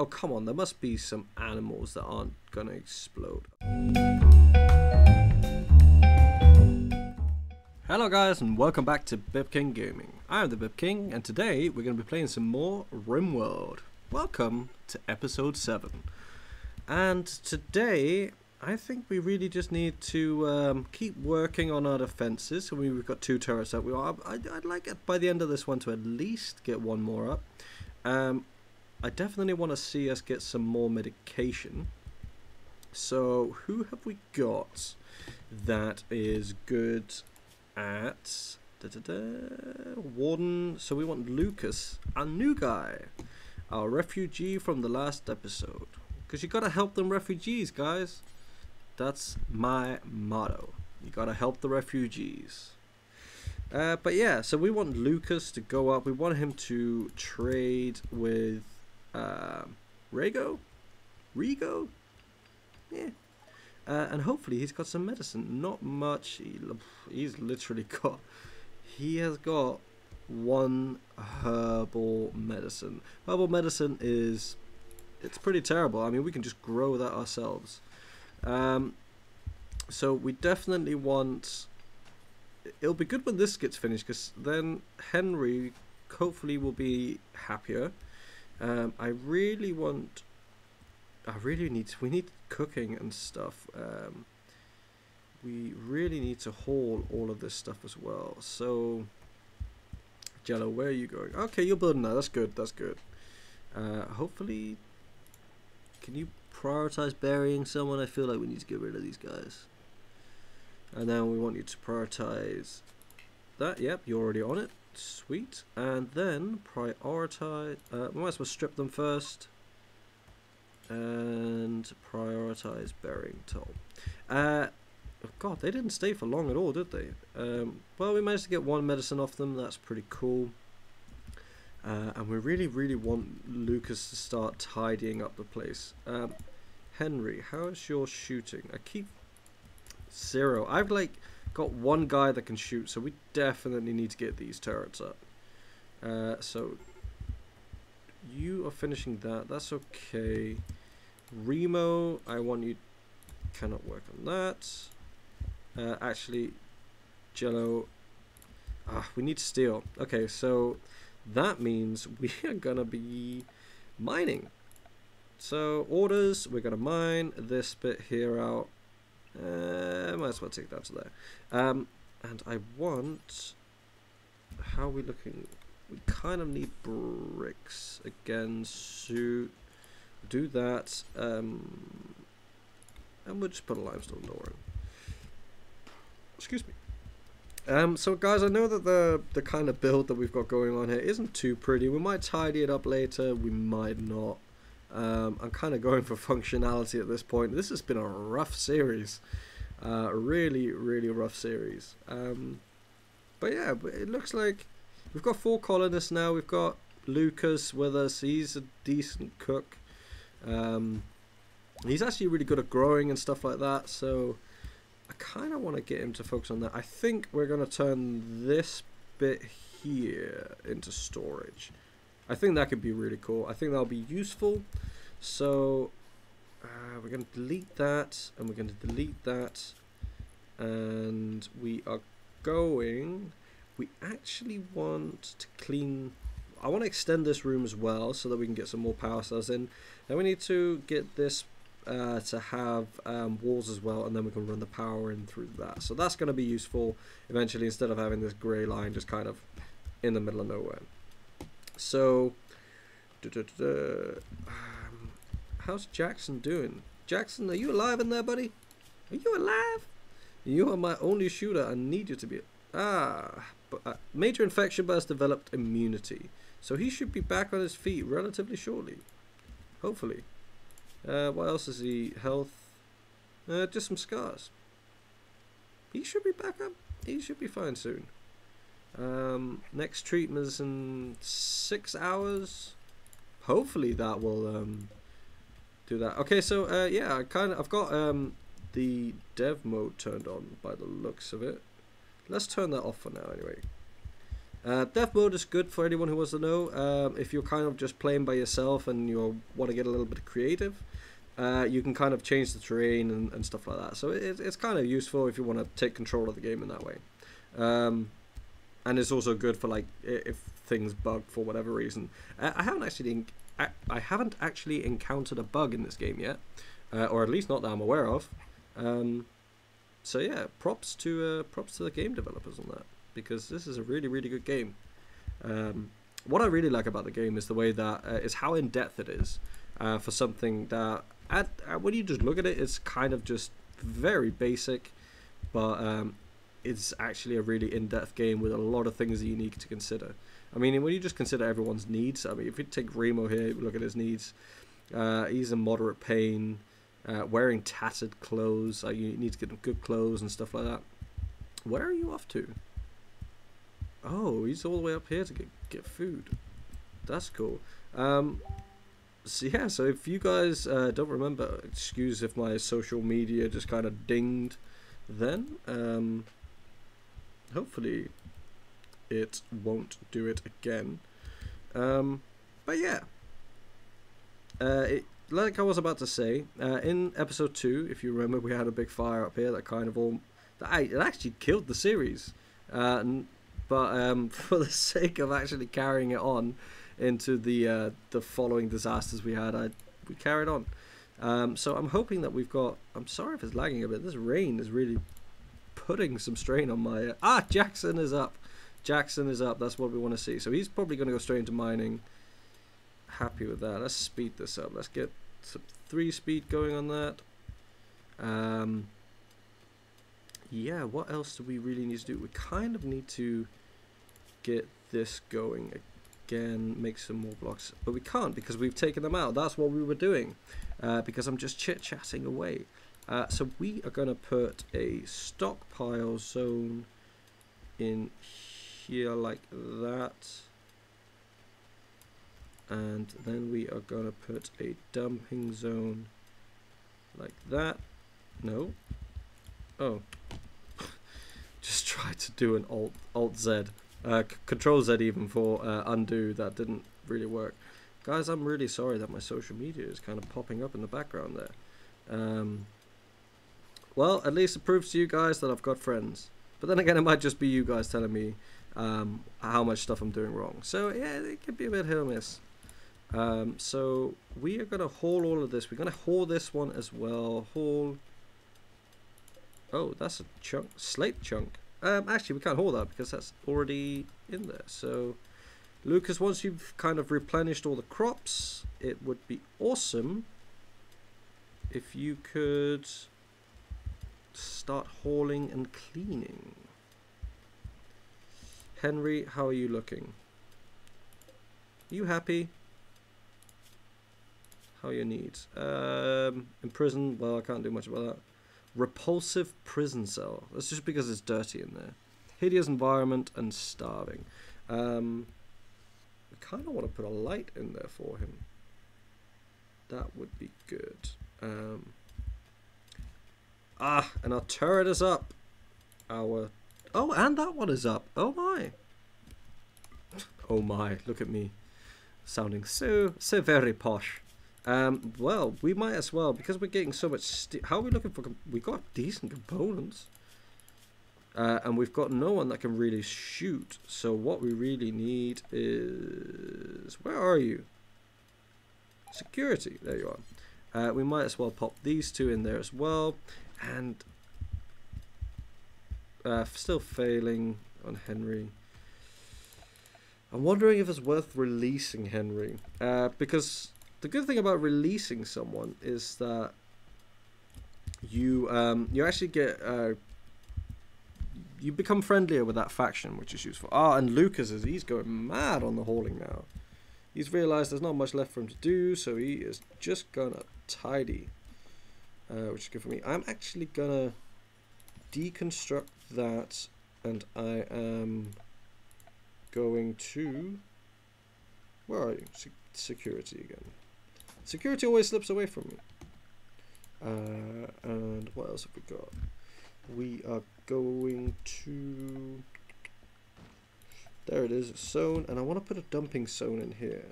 Oh, come on, there must be some animals that aren't gonna explode. Hello guys and welcome back to BipKing Gaming. I am the BipKing and today we're going to be playing some more RimWorld. Welcome to episode 7. And today I think we really just need to um, keep working on our defenses. So we've got two turrets up. We are, I'd, I'd like it by the end of this one to at least get one more up. Um, I definitely want to see us get some more medication. So who have we got that is good at da, da, da, Warden. So we want Lucas, a new guy, our refugee from the last episode. Because you gotta help them refugees, guys. That's my motto. You gotta help the refugees. Uh, but yeah, so we want Lucas to go up. We want him to trade with uh, Rego, Rego, yeah, uh, and hopefully he's got some medicine. Not much. He, he's literally got. He has got one herbal medicine. Herbal medicine is. It's pretty terrible. I mean, we can just grow that ourselves. Um, so we definitely want. It'll be good when this gets finished because then Henry hopefully will be happier. Um, I really want I really need we need cooking and stuff. Um, we really need to haul all of this stuff as well. So, Jello, where are you going? Okay, you're building that. That's good. That's good. Uh, hopefully, can you prioritize burying someone? I feel like we need to get rid of these guys. And then we want you to prioritize that. Yep, you're already on it. Sweet. And then prioritize. Uh, we might as well strip them first and prioritize burying toll. Uh, oh God, they didn't stay for long at all, did they? Um, well, we managed to get one medicine off them. That's pretty cool. Uh, and we really, really want Lucas to start tidying up the place. Um, Henry, how is your shooting? I keep zero. I've like got one guy that can shoot, so we definitely need to get these turrets up. Uh, so you are finishing that. That's okay. Remo, I want you cannot work on that. Uh, actually, Jello, ah, we need steel. Okay, so that means we are gonna be mining. So orders, we're gonna mine this bit here out. Uh, might as well take that to there. Um, and I want. How are we looking? We kind of need bricks again. Suit do that, um, and we'll just put a limestone door in. Excuse me. Um, so guys, I know that the the kind of build that we've got going on here isn't too pretty. We might tidy it up later, we might not. Um, I'm kind of going for functionality at this point. This has been a rough series. Uh, really, really rough series. Um, but yeah, it looks like we've got four colonists now. We've got Lucas with us. He's a decent cook. Um, he's actually really good at growing and stuff like that, so I kind of want to get him to focus on that. I think we're going to turn this bit here into storage. I think that could be really cool. I think that'll be useful. So uh, we're going to delete that, and we're going to delete that, and we are going. We actually want to clean. I want to extend this room as well so that we can get some more power cells in. Then we need to get this uh, to have um, walls as well and then we can run the power in through that. So that's going to be useful eventually instead of having this grey line just kind of in the middle of nowhere. So, um, how's Jackson doing? Jackson, are you alive in there, buddy? Are you alive? You are my only shooter. I need you to be. Ah, but, uh, major infection but has developed immunity. So he should be back on his feet relatively shortly. Hopefully. Uh, what else is he? Health. Uh, just some scars. He should be back up. He should be fine soon. Um, next treatment is in six hours. Hopefully that will um, do that. Okay, so uh, yeah, I kind of I've got um, the dev mode turned on by the looks of it. Let's turn that off for now anyway. Uh, dev mode is good for anyone who wants to know. Um, if you're kind of just playing by yourself and you want to get a little bit creative, uh, you can kind of change the terrain and, and stuff like that. So it, it's kind of useful if you want to take control of the game in that way. Um, and it's also good for like if things bug for whatever reason. Uh, I haven't actually I, haven't actually encountered a bug in this game yet, uh, or at least not that I'm aware of. Um, so yeah, props to uh, props to the game developers on that because this is a really really good game. Um, what I really like about the game is the way that uh, is how in depth it is uh, for something that at, at, when you just look at it, it's kind of just very basic, but um, it's actually a really in depth game with a lot of things that you need to consider. I mean, when you just consider everyone's needs, I mean, if you take Remo here, look at his needs. Uh, he's in moderate pain, uh, wearing tattered clothes. Uh, you need to get him good clothes and stuff like that. Where are you off to? Oh, he's all the way up here to get get food. That's cool. Um, so yeah, so if you guys uh, don't remember, excuse if my social media just kind of dinged. Then, um, hopefully, it won't do it again. Um, but yeah, uh, it, like I was about to say, uh, in episode two, if you remember, we had a big fire up here that kind of all that it actually killed the series. Uh, but um, for the sake of actually carrying it on into the uh, the following disasters we had, I we carried on. Um, so I'm hoping that we've got. I'm sorry if it's lagging a bit. This rain is really putting some strain on my. Ah, Jackson is up. Jackson is up. That's what we want to see. So he's probably going to go straight into mining. Happy with that. Let's speed this up. Let's get some three speed going on that. Um, yeah, what else do we really need to do? We kind of need to get this going again, make some more blocks. But we can't because we've taken them out. That's what we were doing. Uh, because I'm just chit-chatting away. Uh, so we are going to put a stockpile zone in here like that. And then we are going to put a dumping zone like that. No. Oh. Just try to do an Alt, Alt Z. Uh, control Z even for uh, undo. That didn't really work. Guys, I'm really sorry that my social media is kind of popping up in the background there. Um, well, at least it proves to you guys that I've got friends. But then again, it might just be you guys telling me um, how much stuff I'm doing wrong. So yeah, it could be a bit hit or miss. Um, so we are going to haul all of this. We're going to haul this one as well. Haul. Oh, that's a chunk, slate chunk. Um, actually, we can't haul that because that's already in there. So, Lucas, once you've kind of replenished all the crops, it would be awesome if you could start hauling and cleaning. Henry, how are you looking? You happy? How are your needs? Um, in prison, well, I can't do much about that. Repulsive prison cell. That's just because it's dirty in there. Hideous environment and starving. Um, I kind of want to put a light in there for him. That would be good. Um, ah, and our turret is up. Our Oh, and that one is up. Oh my. Oh my, look at me. Sounding so, so very posh. Um, well, we might as well, because we're getting so much... How are we looking for... We got decent components. Uh, and we've got no one that can really shoot. So what we really need is... Where are you? Security. There you are. Uh, we might as well pop these two in there as well. And uh, still failing on Henry. I'm wondering if it's worth releasing Henry. Uh, because the good thing about releasing someone is that you um, you actually get uh, you become friendlier with that faction, which is useful. Ah, and Lucas is he's going mad on the hauling now. He's realised there's not much left for him to do, so he is just gonna tidy, uh, which is good for me. I'm actually gonna deconstruct that and I am going to where are you Se security again security always slips away from me uh, and what else have we got we are going to There it is, A zone, and I want to put a dumping zone in here.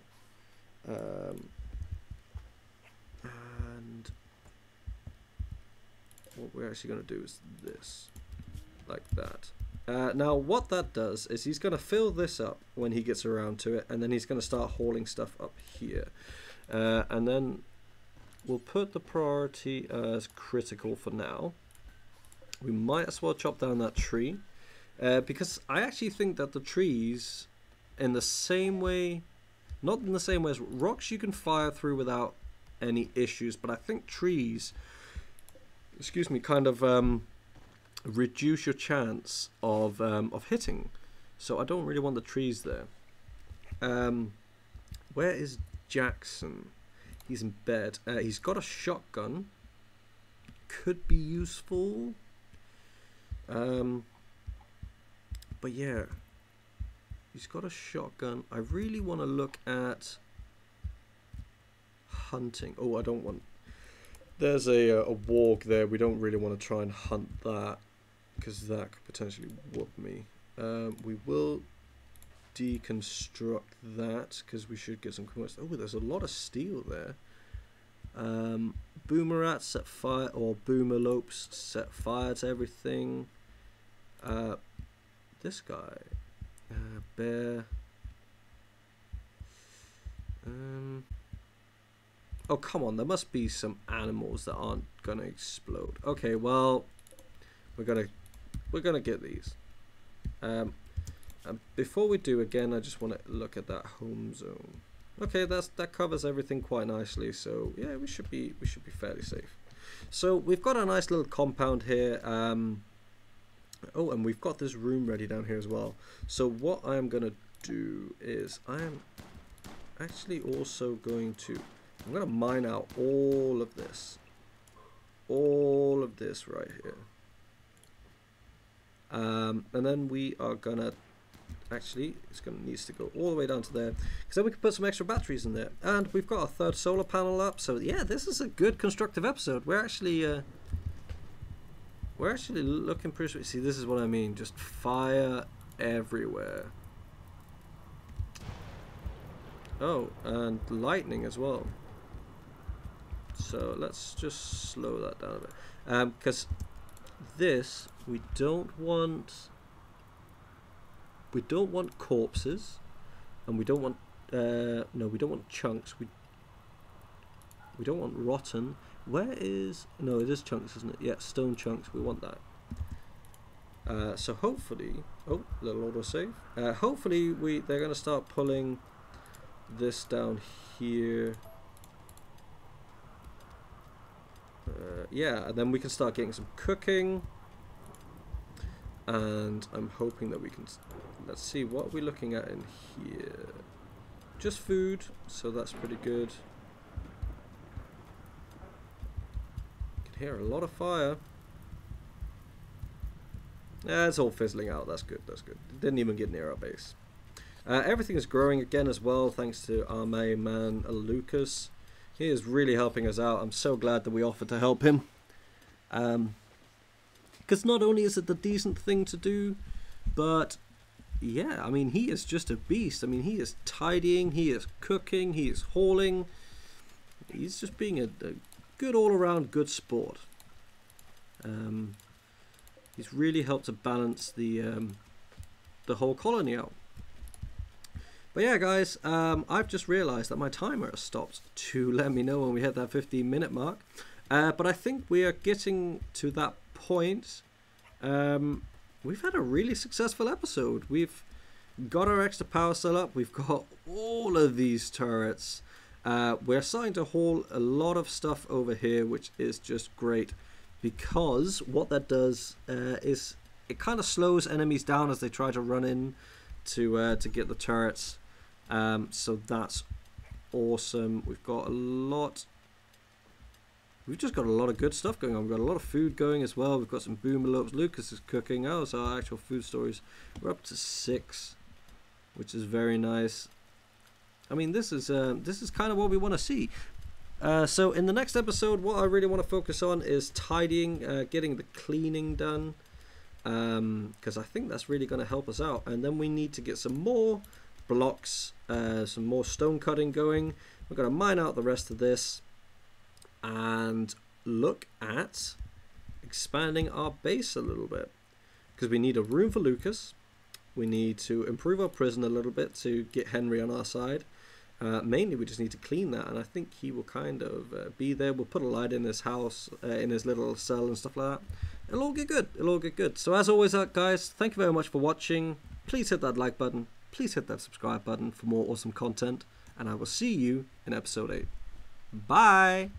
Um, what we're actually going to do is this, like that. Uh, now, what that does is he's going to fill this up when he gets around to it, and then he's going to start hauling stuff up here. Uh, and then we'll put the priority as critical for now. We might as well chop down that tree. Uh, because I actually think that the trees, in the same way, not in the same way as rocks, you can fire through without any issues, but I think trees, excuse me, kind of um, reduce your chance of um, of hitting. So I don't really want the trees there. Um, where is Jackson? He's in bed. Uh, he's got a shotgun. Could be useful. Um, but yeah, he's got a shotgun. I really want to look at hunting. Oh, I don't want. There's a uh, a warg there. We don't really want to try and hunt that because that could potentially whoop me. Um, we will deconstruct that because we should get some commerce. Oh, there's a lot of steel there. Um, Boomrats set fire, or Boomalopes set fire to everything. Uh, this guy, uh, bear. Um. Oh come on! There must be some animals that aren't gonna explode. Okay, well, we're gonna we're gonna get these. Um, and before we do, again, I just want to look at that home zone. Okay, that's that covers everything quite nicely. So yeah, we should be we should be fairly safe. So we've got a nice little compound here. Um, oh, and we've got this room ready down here as well. So what I'm gonna do is I am actually also going to I'm gonna mine out all of this, all of this right here. Um, and then we are gonna actually it's gonna needs to go all the way down to there because then we can put some extra batteries in there. And we've got a third solar panel up so yeah this is a good constructive episode. We're actually uh, we're actually looking pretty see this is what I mean just fire everywhere. Oh and lightning as well so let's just slow that down a bit. Because um, this we don't want we don't want corpses and we don't want uh, no we don't want chunks. We we don't want rotten. Where is no it is chunks isn't it? Yeah stone chunks. We want that. Uh, so hopefully oh little auto save. Uh, hopefully we they're gonna start pulling this down here uh, yeah and then we can start getting some cooking. And I'm hoping that we can let's see what are we looking at in here? Just food so that's pretty good. Can hear a lot of fire. Yeah, it's all fizzling out. That's good that's good. Didn't even get near our base. Uh, everything is growing again as well thanks to our main man Lucas he is really helping us out I'm so glad that we offered to help him um, because not only is it the decent thing to do, but yeah, I mean, he is just a beast. I mean, he is tidying, he is cooking, he is hauling. He's just being a, a good all around good sport. Um, he's really helped to balance the um, the whole colony out. But yeah, guys, um, I've just realised that my timer has stopped to let me know when we hit that 15 minute mark. Uh, but I think we are getting to that point. Um, we've had a really successful episode. We've got our extra power cell up. We've got all of these turrets. Uh, we're starting to haul a lot of stuff over here, which is just great because what that does uh, is it kind of slows enemies down as they try to run in to uh, to get the turrets. Um, so that's awesome. We've got a lot We've just got a lot of good stuff going on. We've got a lot of food going as well. We've got some boomalopes. Lucas is cooking. Oh, so our actual food stories. We're up to six, which is very nice. I mean, this is uh, this is kind of what we want to see. Uh, so in the next episode, what I really want to focus on is tidying, uh, getting the cleaning done. because I think that's really going to help us out. And then we need to get some more blocks, uh, some more stone cutting going. We're going to mine out the rest of this and look at expanding our base a little bit because we need a room for Lucas. We need to improve our prison a little bit to get Henry on our side. Uh, mainly, we just need to clean that, and I think he will kind of uh, be there. We'll put a light in his house, uh, in his little cell and stuff like that. It'll all get good. It'll all get good. So as always, uh, guys, thank you very much for watching. Please hit that like button. Please hit that subscribe button for more awesome content, and I will see you in episode 8. Bye!